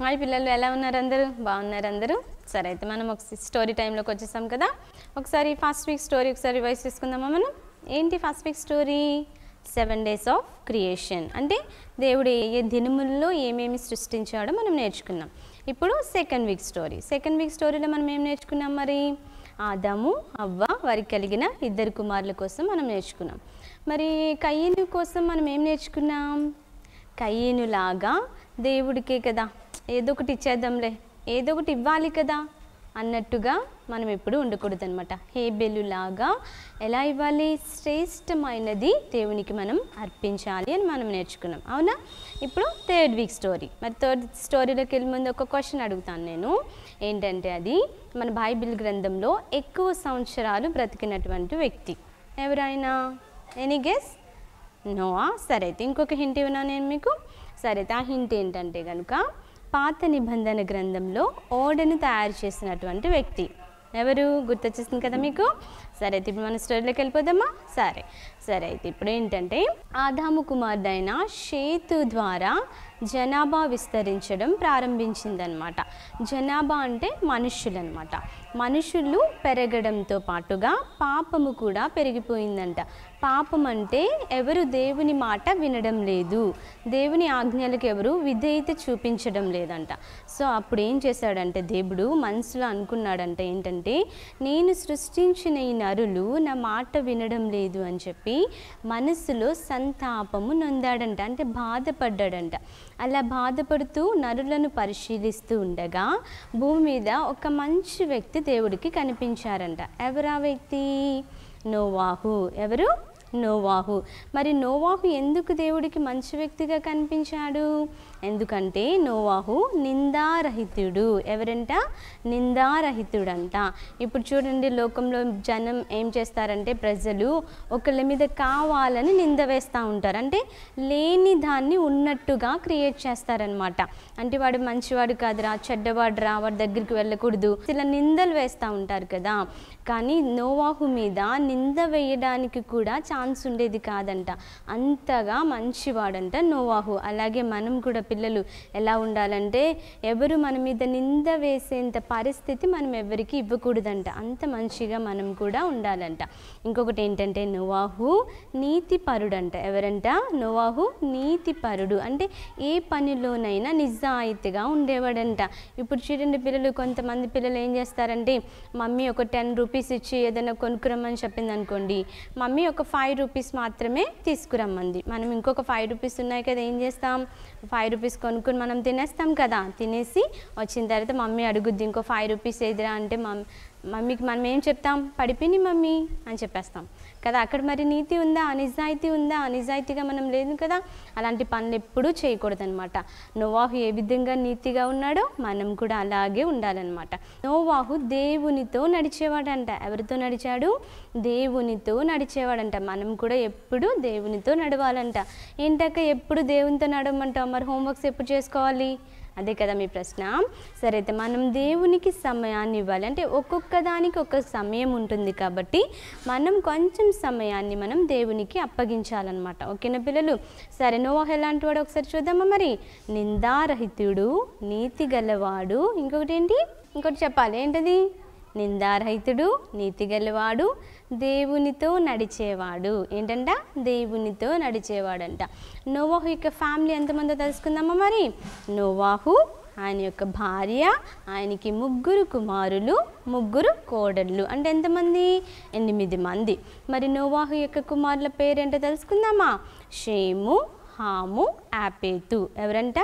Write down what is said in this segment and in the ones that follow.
Hi పిల్లలు ఎలా ఉన్నారు అందరూ? బాగున్నారు అందరూ? సరే అయితే మనం ఒక స్టోరీ టైంలోకి వచ్చేసాం కదా? ఒకసారి ఫస్ట్ వీక్ స్టోరీ ఒకసారి రివైజ్ చేసుకుందామా మనం? ఏంటి first week story seven days of creation అంటే దేవుడు ఏ ఏ దినముల్లో ఏమేమి సృష్టించాడో మనం నేర్చుకున్నాం. ఇప్పుడు second week story second week స్టోరీలో మనం ఏం నేర్చుకున్నాం మరి? ఆదాము అవ్వ వారికి కలిగిన ఇద్దరు కుమారుల కోసం మనం నేర్చుకున్నాం. మరి కయ్యను కోసం మనం ఏం నేర్చుకున్నాం? కయ్యనులాగా దేవుడికే కదా. ఏదో ఒకటి ఇచ్చేద్దాంలే ఏదో ఒకటి ఇవ్వాలి కదా అన్నట్టుగా మనం ఎప్పుడు ఉండకూడదు అనమాట హేబెలులాగా ఎలా ఇవ్వాలి? శ్రేష్టమైనది దేవునికి మనం అర్పించాలి అని మనం నేర్చుకున్నాం. అవునా? ఇప్పుడు థర్డ్ వీక్ స్టోరీ మరి థర్డ్ స్టోరీలోకి వెళ్ళి ముందు ఒక క్వశ్చన్ అడుగుతాను నేను. ఏంటంటే అది మన బైబిల్ గ్రంథంలో ఎక్కువ సంవత్సరాలు బ్రతికినటువంటి వ్యక్తి. ఎవరైనా? Any guess Noah? సరే అయితే ఇంకొక హింట్ ఇవ్వనా నేను మీకు? సరే అయితే ఆ హింట్ ఏంటంటే కనుక పాత నిబంధన గ్రంథంలో ఓడను తయారు చేసినటువంటి వ్యక్తి. ఎవరు? గుర్తొచ్చేసింది కదా మీకు? సరే అయితే ఇప్పుడు మన స్టోరీలోకి వెళ్ళిపోదామా? సరే. సరే అయితే ఇప్పుడు ఏంటంటే ఆదాము కుమారుడైన షేతు ద్వారా జనాభా విస్తరించడం ప్రారంభించిందనమాట జనాభా అంటే మనుషులు అనమాట మనుషులు పెరగడంతో పాటుగా పాపము కూడా పెరిగిపోయిందంట. పాపం అంటే ఎవరు దేవుని మాట వినడం లేదు. దేవుని ఆజ్ఞలకు ఎవరు విధేయత చూపించడం లేదంట. సో అప్పుడు ఏం చేశాడంటే దేవుడు మనసులో అనుకున్నాడంట ఏంటంటే నేను సృష్టించిన ఈ నరులు నా మాట వినడం లేదు అని చెప్పి మనసులో సంతాపము నొందాడంట. అంటే బాధపడ్డాడంట. అలా బాధపడుతూ నరులను పరిశీలిస్తూ ఉండగా భూమి మీద ఒక మంచి వ్యక్తి దేవుడికి కనిపించారంట. ఎవరా వ్యక్తి? నోవాహు. ఎవరు? నోవాహు. మరి నోవాహు ఎందుకు దేవుడికి మంచి వ్యక్తిగా కనిపించాడు? ఎందుకంటే నోవాహు నిందారహితుడు. ఎవరంట? నిందారహితుడంట. ఇప్పుడు చూడండి లోకంలో జనం ఏం చేస్తారంటే ప్రజలు ఒకళ్ళ మీద కావాలని నింద వేస్తూ ఉంటారు. అంటే లేని దాన్ని ఉన్నట్టుగా క్రియేట్ చేస్తారనమాట అంటే వాడు మంచివాడు కాదురా చెడ్డవాడు రా వాడి దగ్గరికి వెళ్ళకూడదు. ఇలా నిందలు వేస్తూ ఉంటారు కదా. కానీ నోవాహు మీద నింద వేయడానికి కూడా ఛాన్స్ ఉండేది కాదంట. అంతగా మంచివాడంట నోవాహు. అలాగే మనం కూడా పిల్లలు ఎలా ఉండాలంటే ఎవరు మన మీద నింద వేసేంత పరిస్థితి మనం ఎవరికి ఇవ్వకూడదంట. అంత మంచిగా మనం కూడా ఉండాలంట. ఇంకొకటి ఏంటంటే నోవాహు నీతి పరుడంట ఎవరంట? నోవాహు నీతి పరుడు అంటే ఏ పనిలోనైనా నిజాయితీగా ఉండేవాడంట. ఇప్పుడు చూడండి పిల్లలు కొంతమంది పిల్లలు ఏం చేస్తారంటే మమ్మీ ఒక టెన్ రూపీస్ ఇచ్చి ఏదైనా కొనుక్కురమ్మని చెప్పింది అనుకోండి మమ్మీ ఒక ఫైవ్ రూపీస్ మాత్రమే తీసుకురమ్మంది. మనం ఇంకొక ఫైవ్ రూపీస్ ఉన్నాయి కదా ఏం చేస్తాం? ఫైవ్ రూపీస్ రూపీస్ కొనుక్కుని మనం తినేస్తాం కదా తినేసి వచ్చిన తర్వాత మమ్మీ అడుగుద్ది ఇంకో ఫైవ్ రూపీస్ ఏదిరా? అంటే మమ్ మమ్మీకి మనం ఏం చెప్తాం? పడిపోయింది మమ్మీ అని చెప్పేస్తాం. కదా? అక్కడ మరి నీతి ఉందా? నిజాయితీ ఉందా? నిజాయితీగా మనం లేదు కదా? అలాంటి పనులు ఎప్పుడూ చేయకూడదనమాట నోవాహు ఏ విధంగా నీతిగా ఉన్నాడో మనం కూడా అలాగే ఉండాలన్నమాట. నోవాహు దేవునితో నడిచేవాడంట. ఎవరితో నడిచాడు? దేవునితో నడిచేవాడంట. మనం కూడా ఎప్పుడు దేవునితో నడవాలంట. ఏంటక్క ఎప్పుడు దేవునితో నడవమంటాం మరి హోంవర్క్స్ ఎప్పుడు చేసుకోవాలి? అదే కదా మీ ప్రశ్న. సరే అయితే మనం దేవునికి సమయాన్ని ఇవ్వాలి. అంటే ఒక్కొక్క దానికి ఒక సమయం ఉంటుంది కాబట్టి మనం కొంచెం సమయాన్ని మనం దేవునికి అప్పగించాలన్నమాట. ఓకేనా పిల్లలు? సరే నోవాహ్ ఎలాంటి వాడు? ఒకసారి చూద్దామా మరి? నిందారహితుడు నీతి గలవాడు ఇంకొకటి ఏంటి? ఇంకోటి చెప్పాలి. ఏంటది? నిందారహితుడు నీతి గలవాడు దేవునితో నడిచేవాడు. ఏంటంట? దేవునితో నడిచేవాడంట. నోవాహు యొక్క ఫ్యామిలీ ఎంతమందో తెలుసుకుందామా మరి? నోవాహు ఆయన యొక్క భార్య ఆయనకి ముగ్గురు కుమారులు ముగ్గురు కోడళ్ళు. అంటే ఎంతమంది? ఎనిమిది మంది. మరి నోవాహు యొక్క కుమారుల పేరేంటో తెలుసుకుందామా? షేము హాము యాపేతు. ఎవరంట?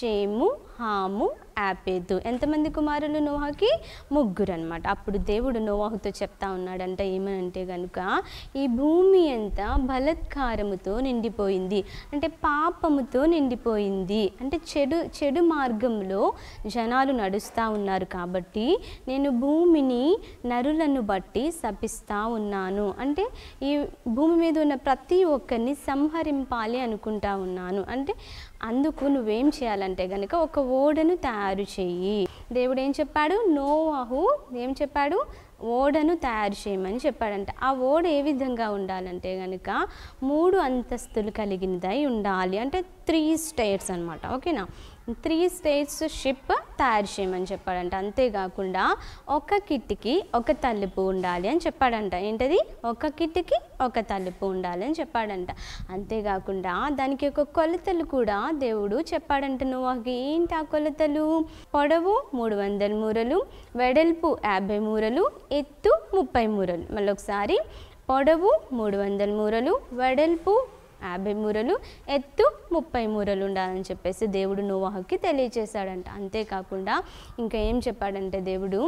షేము హాము ఆపేదు ఎంతమంది కుమారులు నోవాకి ముగ్గురు అనమాట అప్పుడు దేవుడు నోవాహుతో చెప్తా ఉన్నాడంట ఏమనంటే కనుక ఈ భూమి అంతా బలత్కారముతో నిండిపోయింది. అంటే పాపముతో నిండిపోయింది. అంటే చెడు చెడు మార్గంలో జనాలు నడుస్తూ ఉన్నారు కాబట్టి నేను భూమిని నరులను బట్టి శపిస్తా ఉన్నాను. అంటే ఈ భూమి మీద ఉన్న ప్రతి ఒక్కరిని సంహరింపాలి అనుకుంటా ఉన్నాను. అంటే అందుకు నువ్వేం చేయాలంటే కనుక ఒక ఓడను తయారు చెయ్యి దేవుడు ఏం చెప్పాడు? నోవాహు ఏం చెప్పాడు? ఓడను తయారు చేయమని చెప్పాడంట. ఆ ఓడ ఏ విధంగా ఉండాలంటే కనుక మూడు అంతస్తులు కలిగినదై ఉండాలి. అంటే త్రీ స్టేట్స్ అనమాట ఓకేనా? త్రీ స్టేట్స్ షిప్ తయారు చేయమని చెప్పాడంట. అంతేకాకుండా ఒక కిట్కి ఒక తలుపు ఉండాలి అని చెప్పాడంట. ఏంటది? ఒక కిట్కి ఒక తలుపు ఉండాలి అని చెప్పాడంట. అంతేకాకుండా దానికి ఒక కొలతలు కూడా దేవుడు చెప్పాడంట. నువ్వు ఏంటి ఆ కొలతలు? పొడవు మూడు వందల మూరలు వెడల్పు యాభై మూరలు ఎత్తు ముప్పై మూరలు. మళ్ళీ ఒకసారి పొడవు మూడు వందల మూరలు వెడల్పు యాభై మూరలు ఎత్తు ముప్పై మూరలు ఉండాలని చెప్పేసి దేవుడు నోవాహుకి తెలియచేశాడంట అంతేకాకుండా ఇంకా ఏం చెప్పాడంటే దేవుడు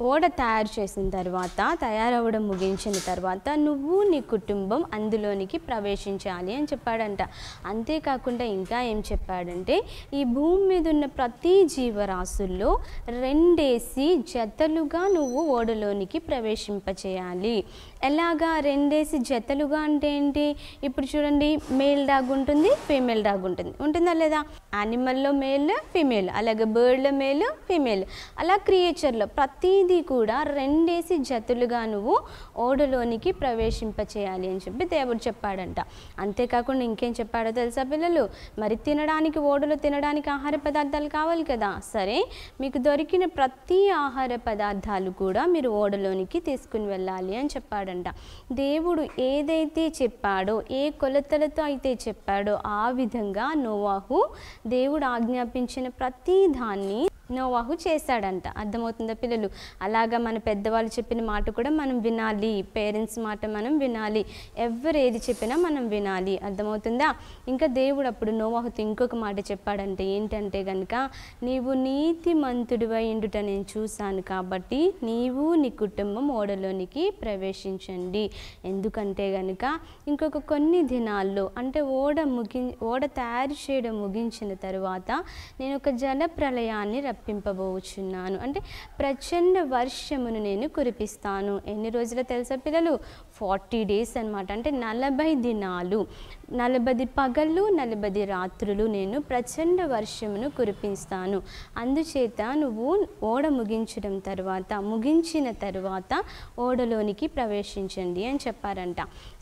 ఓడ తయారు చేసిన తర్వాత తయారవడం ముగించిన తర్వాత నువ్వు నీ కుటుంబం అందులోనికి ప్రవేశించాలి అని చెప్పాడంట. అంతేకాకుండా ఇంకా ఏం చెప్పాడంటే ఈ భూమి మీద ఉన్న ప్రతి జీవరాశుల్లో రెండేసి జతలుగా నువ్వు ఓడలోనికి ప్రవేశింపచేయాలి. ఎలాగా రెండేసి జతలుగా అంటే ఏంటి? ఇప్పుడు చూడండి మేల్ డాగ్ ఉంటుంది ఫీమేల్ డాగ్ ఉంటుంది. ఉంటుందా లేదా? యానిమల్లో మేల్ ఫీమేల్. అలాగే బర్డ్లో మేల్ ఫీమేల్. అలా క్రియేచర్లో ప్రతి ప్రతిదీ కూడా రెండేసి జతులుగా నువ్వు ఓడలోనికి ప్రవేశింపచేయాలి అని చెప్పి దేవుడు చెప్పాడంట. అంతేకాకుండా ఇంకేం చెప్పాడో తెలుసా పిల్లలు? మరి తినడానికి ఓడలో తినడానికి ఆహార పదార్థాలు కావాలి కదా? సరే మీకు దొరికిన ప్రతి ఆహార పదార్థాలు కూడా మీరు ఓడలోనికి తీసుకుని వెళ్ళాలి అని చెప్పాడంట. దేవుడు ఏదైతే చెప్పాడో ఏ కొలతలతో అయితే చెప్పాడో ఆ విధంగా నోవాహు దేవుడు ఆజ్ఞాపించిన ప్రతి దాన్ని నోవాహు చేశాడంట. అర్థమవుతుందా పిల్లలు? అలాగా మన పెద్దవాళ్ళు చెప్పిన మాట కూడా మనం వినాలి. పేరెంట్స్ మాట మనం వినాలి. ఎవరు ఏది చెప్పినా మనం వినాలి. అర్థమవుతుందా? ఇంకా దేవుడు అప్పుడు నోవాహుతో ఇంకొక మాట చెప్పాడంటే ఏంటంటే కనుక నీవు నీతి మంతుడివై ఉండుట నేను చూశాను కాబట్టి నీవు నీ కుటుంబం ఓడలోనికి ప్రవేశించండి. ఎందుకంటే కనుక ఇంకొక కొన్ని దినాల్లో అంటే ఓడ ముగి ఓడ తయారు చేయడం ముగించిన తరువాత నేను ఒక జల ప్రళయాన్ని రప్పింపబోచున్నాను అంటే ప్రచండ వర్షమును నేను కురిపిస్తాను. ఎన్ని రోజులు తెలుసా పిల్లలు? ఫార్టీ డేస్ అనమాట అంటే నలభై దినాలు నలభై పగళ్ళు నలభై రాత్రులు నేను ప్రచండ వర్షమును కురిపిస్తాను. అందుచేత నువ్వు ఓడ ముగించడం తర్వాత ముగించిన తర్వాత ఓడలోనికి ప్రవేశించండి అని చెప్పారంట.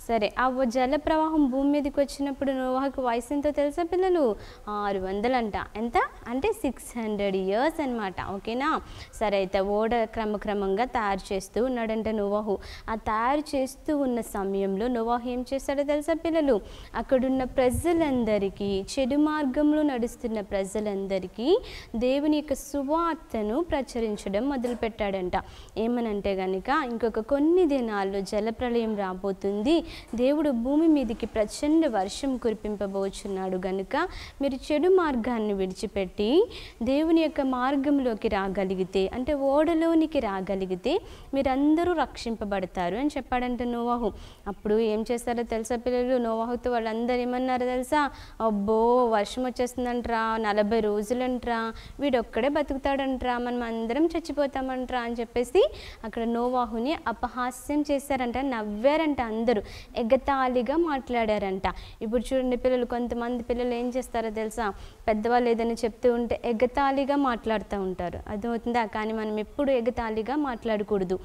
సరే ఆ జల ప్రవాహం భూమి మీదకి వచ్చినప్పుడు నోవాహకు వయసు ఎంతో తెలుసా పిల్లలు? ఆరు వందలంట. ఎంత? అంటే సిక్స్ హండ్రెడ్ ఇయర్స్ అనమాట ఓకేనా? సరే అయితే ఓడ క్రమక్రమంగా తయారు చేస్తూ ఉన్నాడంట నోవాహు. ఆ తయారు చేస్తూ ఉన్న సమయంలో నోవాహు ఏం చేశాడో తెలుసా పిల్లలు? అక్కడున్న ప్రజలందరికీ చెడు మార్గంలో నడుస్తున్న ప్రజలందరికీ దేవుని యొక్క సువార్తను ప్రచురించడం మొదలుపెట్టాడంట. ఏమనంటే కనుక ఇంకొక కొన్ని దినాల్లో జలప్రలయం రాబోతుంది. దేవుడు భూమి మీదకి ప్రచండ వర్షం కురిపింపబోచున్నాడు గనుక మీరు చెడు మార్గాన్ని విడిచిపెట్టి దేవుని యొక్క మార్గంలోకి రాగలిగితే అంటే ఓడలోనికి రాగలిగితే మీరందరూ రక్షింపబడతారు అని చెప్పాడంట నోవాహు. అప్పుడు ఏం చేస్తారో తెలుసా పిల్లలు? నోవాహుతో వాళ్ళందరూ ఏమన్నారు తెలుసా? అబ్బో వర్షం వచ్చేస్తుందంట్రా నలభై రోజులంట్రా వీడొక్కడే బతుకుతాడంట్రా మనం అందరం చచ్చిపోతామంట్రా అని చెప్పేసి అక్కడ నోవాహుని అపహాస్యం చేశారంట నవ్వారంట అందరూ. ఎగతాళిగా మాట్లాడారంట. ఇప్పుడు చూడండి పిల్లలు కొంతమంది పిల్లలు ఏం చేస్తారో తెలుసా? పెద్దవాళ్ళు ఏదైనా చెప్తూ ఉంటే ఎగతాళిగా మాట్లాడుతూ ఉంటారు. అర్థమవుతుందా? కానీ మనం ఎప్పుడు ఎగతాళిగా మాట్లాడకూడదు.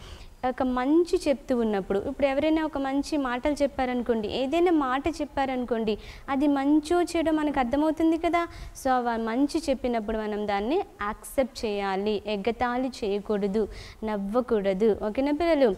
ఒక మంచి చెప్తూ ఉన్నప్పుడు ఇప్పుడు ఎవరైనా ఒక మంచి మాటలు చెప్పారనుకోండి ఏదైనా మాట చెప్పారనుకోండి అది మంచో చెడో మనకు అర్థమవుతుంది కదా? సో మంచి చెప్పినప్పుడు మనం దాన్ని యాక్సెప్ట్ చేయాలి ఎగతాళి చేయకూడదు నవ్వకూడదు. ఓకేనా పిల్లలు?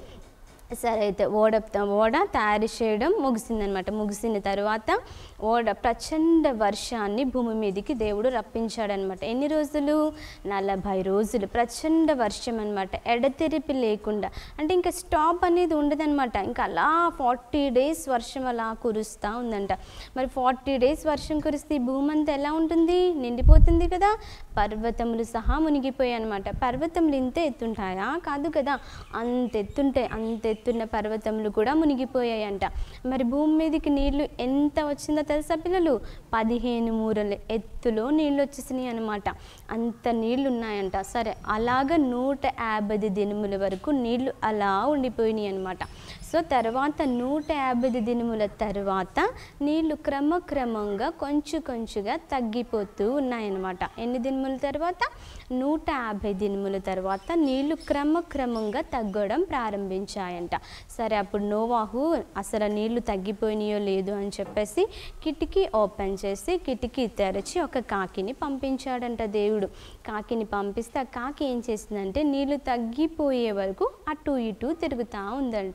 సరే అయితే ఓడ ఓడ తయారు చేయడం ముగిసిందనమాట ముగిసిన తర్వాత ఓడ ప్రచండ వర్షాన్ని భూమి మీదకి దేవుడు రప్పించాడనమాట ఎన్ని రోజులు? నలభై రోజులు. ప్రచండ వర్షం అనమాట ఎడతెరిపి లేకుండా. అంటే ఇంకా స్టాప్ అనేది ఉండదనమాట ఇంకా అలా ఫార్టీ డేస్ వర్షం అలా కురుస్తూ ఉందంట. మరి ఫార్టీ డేస్ వర్షం కురిస్తే ఈ భూమి అంతా ఎలా ఉంటుంది? నిండిపోతుంది కదా. పర్వతములు సహా మునిగిపోయాయి అనమాట పర్వతములు ఇంత ఎత్తుంటాయా? కాదు కదా. అంత ఎత్తుంటాయి అంత ఎత్తున్న పర్వతములు కూడా మునిగిపోయాయంట. మరి భూమి మీదకి నీళ్ళు ఎంత వచ్చిందో తెలుసా పిల్లలు? పదిహేను మూరల ఎత్తులో నీళ్ళు వచ్చేసినాయి అనమాట అంత నీళ్ళు ఉన్నాయంట సరే అలాగ నూట యాభై దినముల వరకు నీళ్ళు అలా ఉండిపోయినాయి అనమాట సో తర్వాత నూట యాభై దినముల తర్వాత నీళ్ళు క్రమక్రమంగా కొంచెం కొంచెంగా తగ్గిపోతూ ఉన్నాయన్నమాట. ఎన్ని దినముల తర్వాత? నూట యాభై దినముల తర్వాత నీళ్ళు క్రమక్రమంగా తగ్గడం ప్రారంభించాయంట. సరే అప్పుడు నోవాహు అసలు నీళ్ళు తగ్గిపోయినాయో లేదు అని చెప్పేసి కిటికీ ఓపెన్ చేసి కిటికీ తెరచి ఒక కాకిని పంపించాడంట దేవుడు. కాకిని పంపిస్తే ఆ కాకి ఏం చేసిందంటే నీళ్ళు తగ్గిపోయే వరకు అటు ఇటు తిరుగుతూ ఉందంట.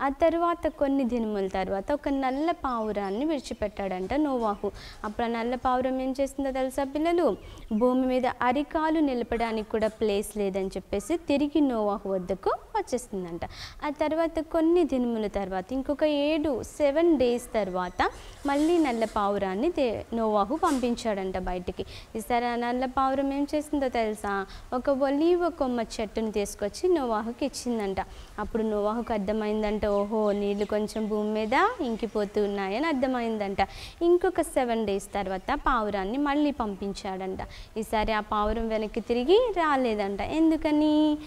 ఆ తర్వాత కొన్ని దినముల తర్వాత ఒక నల్ల పావురాన్ని విడిచిపెట్టాడంట నోవాహు. అప్పుడు ఆ నల్ల పావురం ఏం చేసిందో తెలుసా పిల్లలు? భూమి మీద అరికాలు నిలపడానికి కూడా ప్లేస్ లేదని చెప్పేసి తిరిగి నోవాహు వద్దకు వచ్చేస్తుందంట. ఆ తర్వాత కొన్ని దినముల తర్వాత ఇంకొక ఏడు సెవెన్ డేస్ తర్వాత మళ్ళీ నల్ల పావురాన్ని దే నోవాహు పంపించాడంట బయటికి. ఈసారి ఆ నల్ల పావురం ఏం చేసిందో తెలుసా? ఒక ఒలీవ కొమ్మ చెట్టుని తీసుకొచ్చి నోవాహుకి ఇచ్చిందంట. అప్పుడు నోవాహుకు అర్థమైందంట ఓహో నీళ్ళు కొంచెం భూమి మీద ఇంకిపోతూ ఉన్నాయని అర్థమైందంట. ఇంకొక సెవెన్ డేస్ తర్వాత పావురాన్ని మళ్ళీ పంపించాడంట. ఈసారి ఆ పావురం వెనక్కి తిరిగి రాలేదంట. ఎందుకని?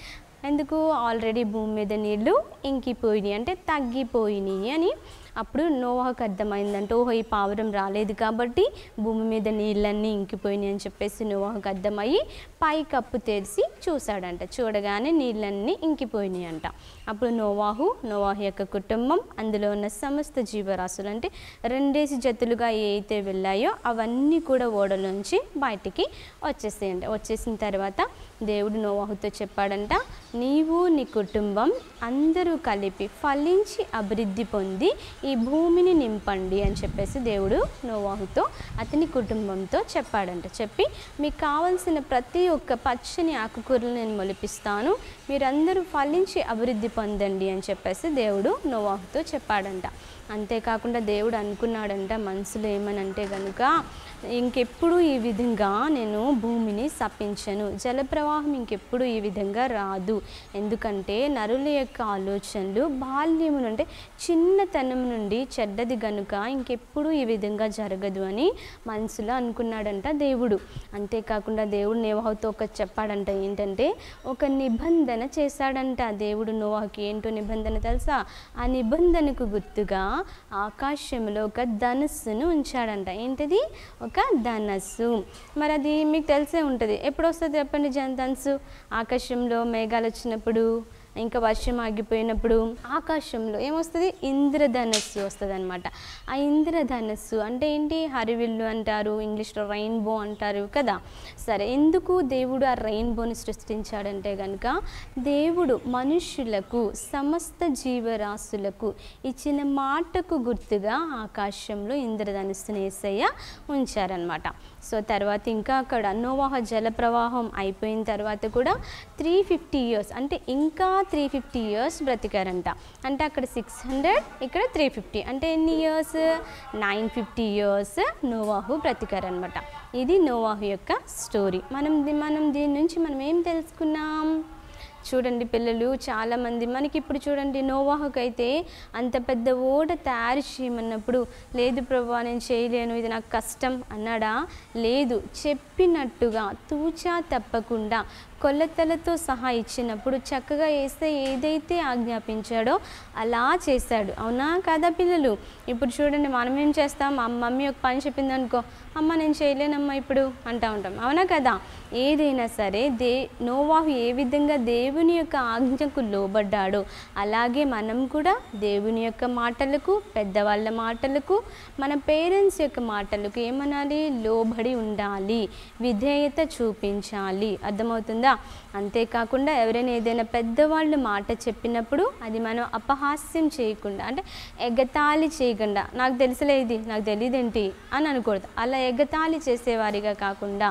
ఎందుకు ఆల్రెడీ భూమి మీద నీళ్ళు ఇంకిపోయినాయి? అంటే తగ్గిపోయినాయి అని. అప్పుడు నోవాకు అర్థమైందంటే ఓహో ఈ పావురం రాలేదు కాబట్టి భూమి మీద నీళ్ళన్నీ ఇంకిపోయినాయి అని చెప్పేసి నోవాకు అర్థమయ్యి పై కప్పు తెరిచి చూశాడంట. చూడగానే నీళ్ళన్నీ ఇంకిపోయినాయి అంట అప్పుడు నోవాహు నోవాహు యొక్క కుటుంబం అందులో ఉన్న సమస్త జీవరాశులు అంటే రెండేసి జతులుగా ఏవైతే వెళ్ళాయో అవన్నీ కూడా ఓడలోంచి బయటికి వచ్చేసాయంట వచ్చేసిన తర్వాత దేవుడు నోవాహుతో చెప్పాడంట నీవు నీ కుటుంబం అందరూ కలిపి ఫలించి అభివృద్ధి పొంది ఈ భూమిని నింపండి అని చెప్పేసి దేవుడు నోవాహుతో అతని కుటుంబంతో చెప్పాడంట. చెప్పి మీకు కావలసిన ప్రతి ఒక్క పచ్చని ఆకుకూరలు నేను మొలిపిస్తాను మీరందరూ ఫలించి అభివృద్ధి పొందండి అని చెప్పేసి దేవుడు నోవాహుతో చెప్పాడంట. అంతేకాకుండా దేవుడు అనుకున్నాడంట మనసులో ఏమనంటే కనుక ఇంకెప్పుడు ఈ విధంగా నేను భూమిని సపించను? జలప్రవాహం ఇంకెప్పుడు ఈ విధంగా రాదు. ఎందుకంటే నరుల యొక్క ఆలోచనలు బాల్యము నుండి చిన్నతనం నుండి చెడ్డది గనుక ఇంకెప్పుడు ఈ విధంగా జరగదు అని మనసులో అనుకున్నాడంట దేవుడు. అంతేకాకుండా దేవుడు నోవాహుతో ఒక చెప్పాడంట ఏంటంటే ఒక నిబంధన చేశాడంట దేవుడు నోవాహుకి. ఏంటో నిబంధన తెలుసా? ఆ నిబంధనకు గుర్తుగా ఆకాశంలో ఒక ధనస్సును ఉంచాడంట. ఏంటిది? ఒక ధనస్సు. మరి అది మీకు తెలిసే ఉంటుంది. ఎప్పుడు వస్తుంది చెప్పండి జన్ ధనస్సు? ఆకాశంలో మేఘాలు వచ్చినప్పుడు. ఇంకా వర్షం ఆగిపోయినప్పుడు ఆకాశంలో ఏమొస్తుంది? ఇంద్రధనస్సు వస్తుంది అనమాట ఆ ఇంద్రధనస్సు అంటే ఏంటి? హరివిల్లు అంటారు ఇంగ్లీష్లో రెయిన్బో అంటారు కదా. సరే ఎందుకు దేవుడు ఆ రెయిన్బోని సృష్టించాడంటే కనుక దేవుడు మనుషులకు సమస్త జీవరాశులకు ఇచ్చిన మాటకు గుర్తుగా ఆకాశంలో ఇంద్రధనుస్సుని ఏసయ్య ఉంచారనమాట సో తర్వాత ఇంకా అక్కడ నోవాహ జల ప్రవాహం అయిపోయిన తర్వాత కూడా త్రీ ఫిఫ్టీ ఇయర్స్ అంటే ఇంకా త్రీ ఫిఫ్టీ ఇయర్స్ బ్రతికారంట. అంటే అక్కడ సిక్స్ హండ్రెడ్ ఇక్కడ త్రీ ఫిఫ్టీ అంటే ఎన్ని ఇయర్స్ నైన్ ఫిఫ్టీ ఇయర్స్ నోవాహు బ్రతికారనమాట ఇది నోవాహు యొక్క స్టోరీ మనం మనం దీని నుంచి మనం ఏం తెలుసుకున్నాం? చూడండి పిల్లలు చాలామంది మనకి ఇప్పుడు చూడండి నోవాహకు అయితే అంత పెద్ద ఓడ తయారు చేయమన్నప్పుడు లేదు ప్రభా నేను చేయలేను ఇది నాకు కష్టం అన్నాడా? లేదు చెప్పినట్టుగా తూచా తప్పకుండా కొలతలతో సహా ఇచ్చినప్పుడు చక్కగా వేస్తే ఏదైతే ఆజ్ఞాపించాడో అలా చేశాడు. అవునా కదా పిల్లలు? ఇప్పుడు చూడండి మనం ఏం చేస్తాం? మా మమ్మీ ఒక పని చెప్పింది అనుకో అమ్మ నేను చేయలేనమ్మా ఇప్పుడు అంటా ఉంటాం. అవునా కదా? ఏదైనా సరే దే నోవాహు ఏ విధంగా దేవుని యొక్క ఆజ్ఞకు లోబడ్డాడో అలాగే మనం కూడా దేవుని యొక్క మాటలకు పెద్దవాళ్ళ మాటలకు మన పేరెంట్స్ యొక్క మాటలకు ఏమనాలి? లోబడి ఉండాలి. విధేయత చూపించాలి. అర్థమవుతుందా? 아니라 అంతేకాకుండా ఎవరైనా ఏదైనా పెద్దవాళ్ళు మాట చెప్పినప్పుడు అది మనం అపహాస్యం చేయకుండా అంటే ఎగతాళి చేయకుండా నాకు తెలుసులే ఇది నాకు తెలియదేంటి అని అనకూడదు. అలా ఎగతాళి చేసేవారిగా కాకుండా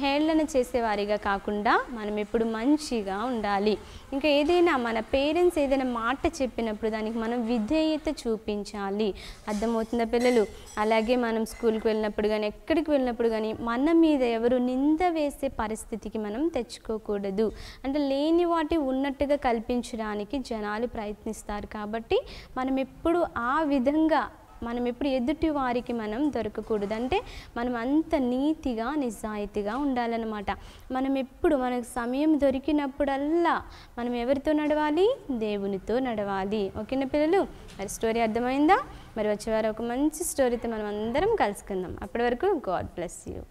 హేళన చేసేవారిగా కాకుండా మనం ఎప్పుడు మంచిగా ఉండాలి. ఇంకా ఏదైనా మన పేరెంట్స్ ఏదైనా మాట చెప్పినప్పుడు దానికి మనం విధేయత చూపించాలి. అర్థమవుతుందా పిల్లలు? అలాగే మనం స్కూల్కి వెళ్ళినప్పుడు కానీ ఎక్కడికి వెళ్ళినప్పుడు కానీ మన మీద ఎవరు నింద వేసే పరిస్థితికి మనం తెచ్చుకోకూడదు. అంటే లేని వాటి ఉన్నట్టుగా కల్పించడానికి జనాలు ప్రయత్నిస్తారు. కాబట్టి మనం ఎప్పుడు ఆ విధంగా మనం ఎప్పుడు ఎదుటి వారికి మనం దొరకకూడదు. అంటే మనం అంత నీతిగా నిజాయితీగా ఉండాలన్నమాట. మనం ఎప్పుడు మనకు సమయం దొరికినప్పుడల్లా మనం ఎవరితో నడవాలి? దేవునితో నడవాలి. ఓకేనా పిల్లలు? మరి స్టోరీ అర్థమైందా? మరి వచ్చేవారు ఒక మంచి స్టోరీతో మనం అందరం కలుసుకుందాం. అప్పటి వరకు గాడ్ బ్లెస్ యూ.